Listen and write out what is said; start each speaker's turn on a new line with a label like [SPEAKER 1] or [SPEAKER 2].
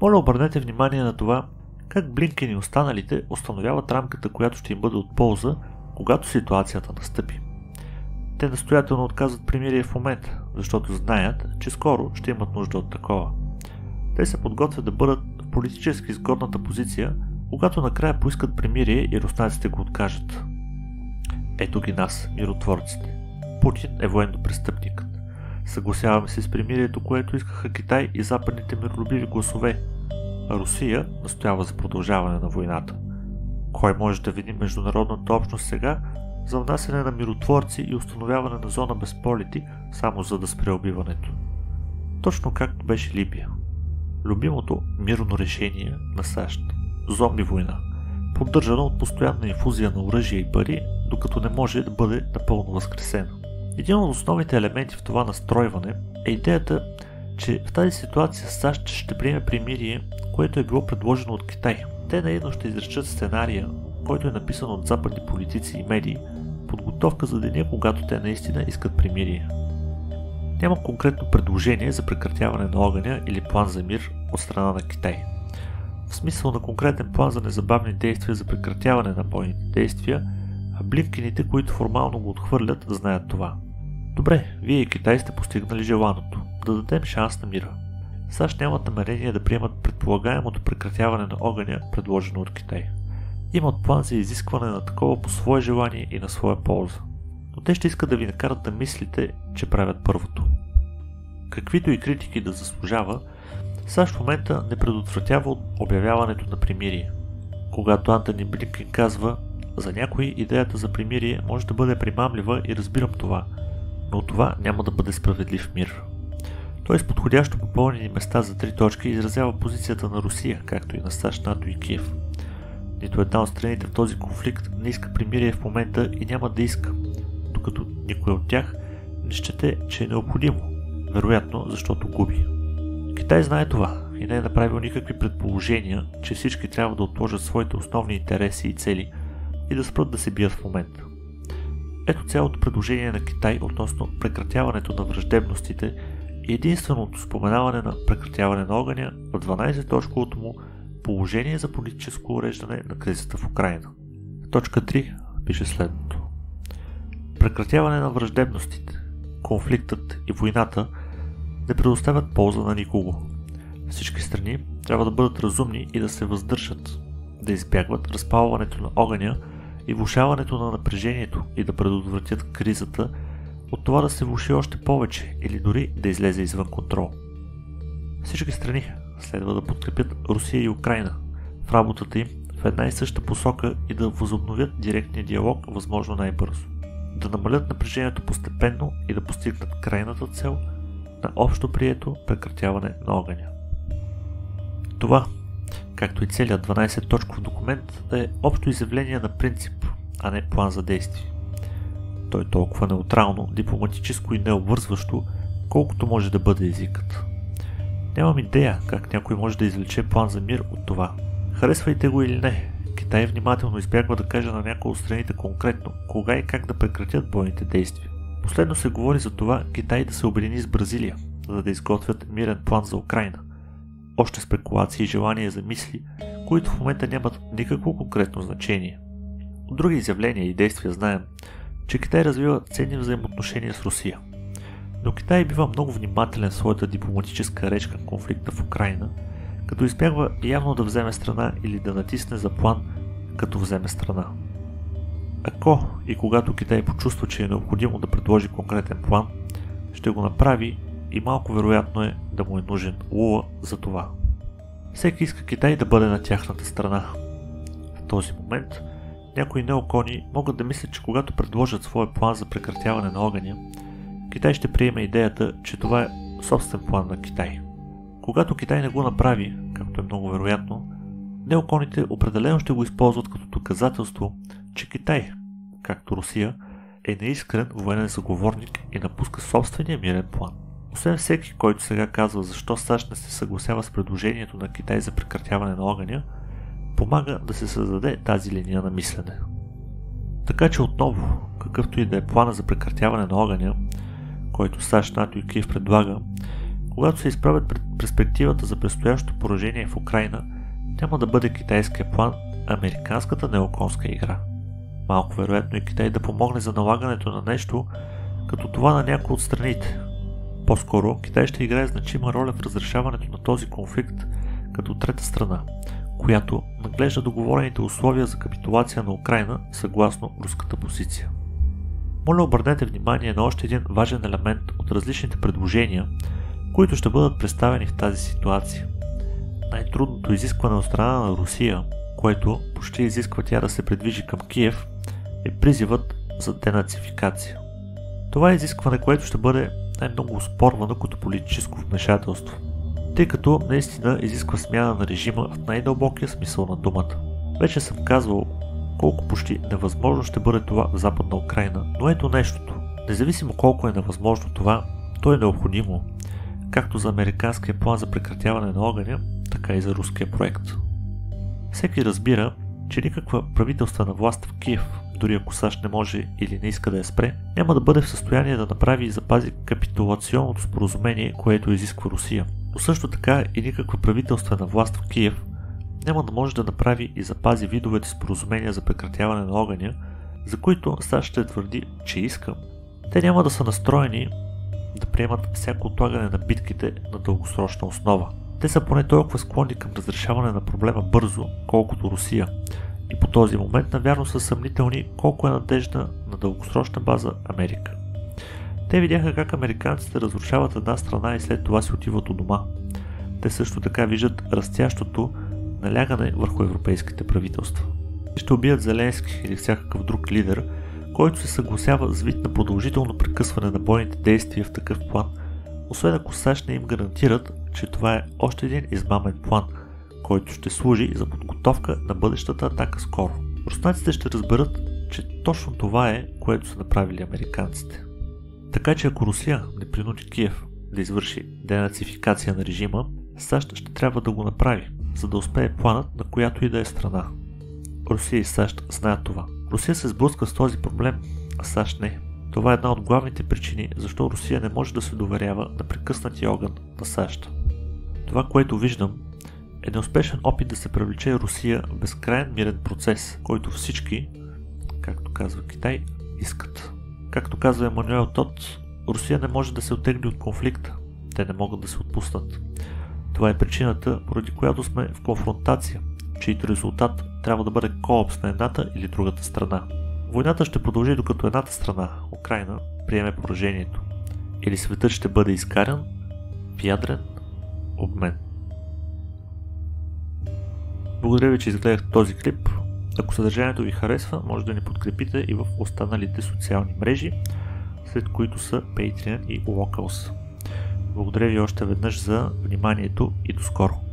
[SPEAKER 1] Моля обърнете внимание на това, как Блинкен и останалите установяват рамката, която ще им бъде от полза, когато ситуацията настъпи. Те настоятелно отказват примирие в момента, защото знаят, че скоро ще имат нужда от такова. Те се подготвят да бъдат в политически изгодната позиция, когато накрая поискат примирие и руснаците го откажат. Ето ги нас, миротворците. Путин е военно престъпникът. Съгласяваме се с примирието, което искаха Китай и западните миролюбиви гласове. А Русия настоява за продължаване на войната. Кой може да вини международната общност сега за внасяне на миротворци и установяване на зона без полети, само за да спре убиването? Точно както беше Либия. Любимото мирно решение на САЩ. Зомби война. Поддържана от постоянна инфузия на оръжие и пари, докато не може да бъде напълно възкресена. Един от основните елементи в това настройване е идеята, че в тази ситуация САЩ ще приеме примирие, което е било предложено от Китай. Те наедно ще изречат сценария, който е написан от западни политици и медии, подготовка за деня, когато те наистина искат примирие. Няма конкретно предложение за прекратяване на огъня или план за мир от страна на Китай. В смисъл на конкретен план за незабавни действия за прекратяване на бойните действия, а блинкините, които формално го отхвърлят, знаят това – Добре, вие и Китай сте постигнали желаното. Да дадем шанс на мира. САЩ нямат намерение да приемат предполагаемото прекратяване на огъня, предложено от Китай. Имат план за изискване на такова по свое желание и на своя полза. Но те ще искат да ви накарат да мислите, че правят първото. Каквито и критики да заслужава, САЩ в момента не предотвратява обявяването на примирие. Когато Антони Блинкен казва, за някои идеята за примирие може да бъде примамлива и разбирам това – но това няма да бъде справедлив мир. Той с подходящо попълнени места за три точки изразява позицията на Русия, както и на САЩ, НАТО и Киев. Нито една от страните в този конфликт не иска примирие в момента и няма да иска, докато никой от тях не счете, че е необходимо, вероятно защото губи. Китай знае това и не е направил никакви предположения, че всички трябва да отложат своите основни интереси и цели и да спрат да се бият в момента. Ето цялото предложение на Китай относно прекратяването на враждебностите и единственото споменаване на прекратяване на огъня в 12-точковото му положение за политическо уреждане на кризата в Украина. Точка 3 пише следното. Прекратяване на враждебностите, конфликтът и войната не предоставят полза на никого. Всички страни трябва да бъдат разумни и да се въздържат, да избягват разпалването на огъня и влушаването на напрежението и да предотвратят кризата от това да се влуши още повече или дори да излезе извън контрол. Всички страни следва да подкрепят Русия и Украина в работата им в една и съща посока и да възобновят директния диалог възможно най-бързо. Да намалят напрежението постепенно и да постигнат крайната цел на общо прието прекратяване на огъня. Това както и целият 12-точков документ, е общо изявление на принцип, а не план за действие. Той е толкова неутрално, дипломатическо и необвързващо, колкото може да бъде езикът. Нямам идея как някой може да извлече план за мир от това. Харесвайте го или не, Китай внимателно избягва да каже на някои от страните конкретно кога и как да прекратят бойните действия. Последно се говори за това Китай да се обедини с Бразилия, за да изготвят мирен план за Украина още спекулации и желания за мисли, които в момента нямат никакво конкретно значение. От други изявления и действия знаем, че Китай развива ценни взаимоотношения с Русия. Но Китай бива много внимателен в своята дипломатическа реч към конфликта в Украина, като избягва явно да вземе страна или да натисне за план, като вземе страна. Ако и когато Китай почувства, че е необходимо да предложи конкретен план, ще го направи и малко вероятно е да му е нужен лула за това. Всеки иска Китай да бъде на тяхната страна. В този момент някои неокони могат да мислят, че когато предложат своя план за прекратяване на огъня, Китай ще приеме идеята, че това е собствен план на Китай. Когато Китай не го направи, както е много вероятно, неоконите определено ще го използват като доказателство, че Китай, както Русия, е неискрен военен заговорник и напуска собствения мирен план. Освен всеки, който сега казва защо САЩ не се съгласява с предложението на Китай за прекратяване на огъня, помага да се създаде тази линия на мислене. Така че отново, какъвто и да е плана за прекратяване на огъня, който САЩ, НАТО и Киев предлага, Когато се изправят пред перспективата за предстоящото поражение в Украина, няма да бъде китайския план, а американската неоконска игра. Малко вероятно и Китай да помогне за налагането на нещо, като това на някои от страните. По-скоро Китай ще играе значима роля в разрешаването на този конфликт като трета страна, която наглежда договорените условия за капитулация на Украина съгласно руската позиция. Моля обърнете внимание на още един важен елемент от различните предложения, които ще бъдат представени в тази ситуация. Най-трудното изискване от страна на Русия, което почти изисква тя да се предвижи към Киев, е призивът за денацификация. Това е изискване, което ще бъде най-много оспорвано като политическо вмешателство, тъй като наистина изисква смяна на режима в най-дълбокия смисъл на думата. Вече съм казвал колко почти невъзможно ще бъде това в Западна Украина, но ето нещото. Независимо колко е невъзможно това, то е необходимо, както за американския план за прекратяване на огъня, така и за руския проект. Всеки разбира, че никаква правителствена власт в Киев, дори ако САЩ не може или не иска да я спре, няма да бъде в състояние да направи и запази капитулационното споразумение, което изисква Русия. Но също така и никаква правителствена власт в Киев няма да може да направи и запази видовете споразумения за прекратяване на огъня, за които САЩ ще твърди, че иска. Те няма да са настроени да приемат всяко отлагане на битките на дългосрочна основа. Те са поне толкова склонни към разрешаване на проблема бързо, колкото Русия. И по този момент навярно са съмнителни колко е надежда на дългосрочна база Америка. Те видяха как американците разрушават една страна и след това си отиват у дома. Те също така виждат растящото налягане върху европейските правителства. Ще убият Зеленски или всякакъв друг лидер, който се съгласява с вид на продължително прекъсване на бойните действия в такъв план, освен ако САЩ не им гарантират, че това е още един измамен план, който ще служи за подготовка на бъдещата атака скоро. Руснаците ще разберат, че точно това е, което са направили американците. Така че ако Русия не принуди Киев да извърши денацификация на режима, САЩ ще трябва да го направи, за да успее планът на която и да е страна. Русия и САЩ знаят това. Русия се сблъсква с този проблем, а САЩ не. Това е една от главните причини, защо Русия не може да се доверява на прекъснатия огън на САЩ. Това, което виждам, е неуспешен опит да се привлече Русия в безкрайен мирен процес, който всички, както казва Китай, искат. Както казва Емануел Тот, Русия не може да се отегли от конфликта. Те не могат да се отпуснат. Това е причината, поради която сме в конфронтация, чието резултат трябва да бъде колапс на едната или другата страна. Войната ще продължи докато едната страна, Украина, приеме поражението. Или светът ще бъде изкаран в ядрен обмен. Благодаря ви, че изгледахте този клип. Ако съдържанието ви харесва, може да ни подкрепите и в останалите социални мрежи, след които са Patreon и Locals. Благодаря ви още веднъж за вниманието и до скоро!